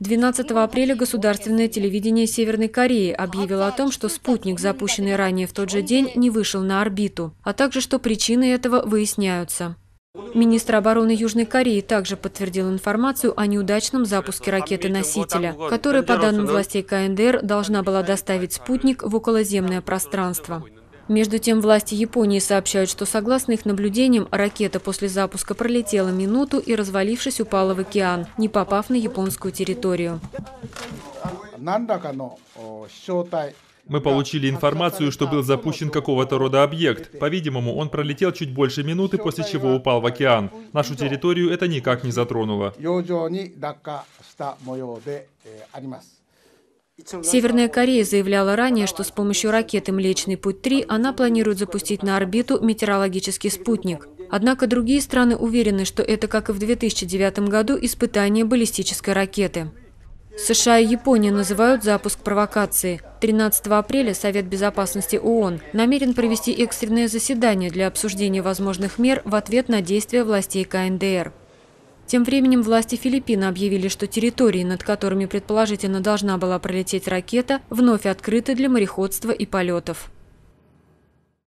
12 апреля государственное телевидение Северной Кореи объявило о том, что спутник, запущенный ранее в тот же день, не вышел на орбиту, а также что причины этого выясняются. Министр обороны Южной Кореи также подтвердил информацию о неудачном запуске ракеты-носителя, которая, по данным властей КНДР, должна была доставить спутник в околоземное пространство. Между тем, власти Японии сообщают, что, согласно их наблюдениям, ракета после запуска пролетела минуту и, развалившись, упала в океан, не попав на японскую территорию. Мы получили информацию, что был запущен какого-то рода объект. По-видимому, он пролетел чуть больше минуты, после чего упал в океан. Нашу территорию это никак не затронуло. Северная Корея заявляла ранее, что с помощью ракеты «Млечный путь-3» она планирует запустить на орбиту метеорологический спутник. Однако другие страны уверены, что это, как и в 2009 году, испытание баллистической ракеты. США и Япония называют запуск провокацией. 13 апреля Совет безопасности ООН намерен провести экстренное заседание для обсуждения возможных мер в ответ на действия властей КНДР. Тем временем власти Филиппин объявили, что территории, над которыми предположительно должна была пролететь ракета, вновь открыты для мореходства и полетов.